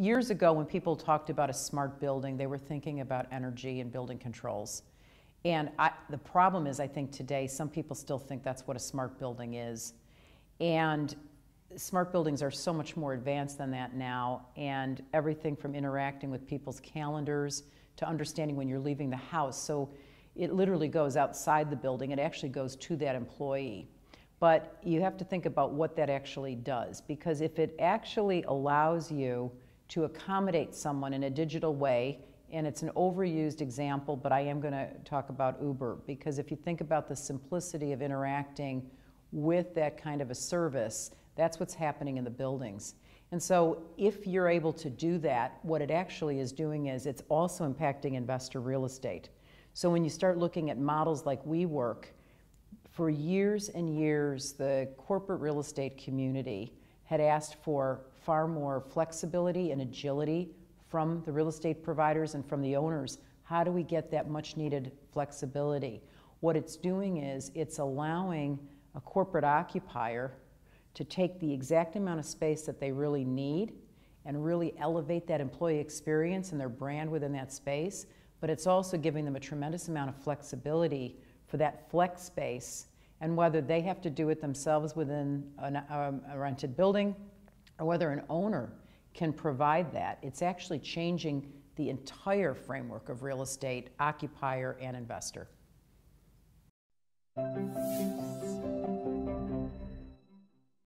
years ago, when people talked about a smart building, they were thinking about energy and building controls. And I, the problem is, I think today, some people still think that's what a smart building is. And smart buildings are so much more advanced than that now, and everything from interacting with people's calendars to understanding when you're leaving the house. So it literally goes outside the building, it actually goes to that employee. But you have to think about what that actually does, because if it actually allows you to accommodate someone in a digital way, and it's an overused example, but I am going to talk about Uber, because if you think about the simplicity of interacting with that kind of a service, that's what's happening in the buildings. And so, if you're able to do that, what it actually is doing is it's also impacting investor real estate. So, when you start looking at models like WeWork, for years and years, the corporate real estate community had asked for far more flexibility and agility from the real estate providers and from the owners. How do we get that much needed flexibility? What it's doing is it's allowing a corporate occupier to take the exact amount of space that they really need and really elevate that employee experience and their brand within that space, but it's also giving them a tremendous amount of flexibility for that flex space and whether they have to do it themselves within an, um, a rented building or whether an owner can provide that. It's actually changing the entire framework of real estate, occupier and investor.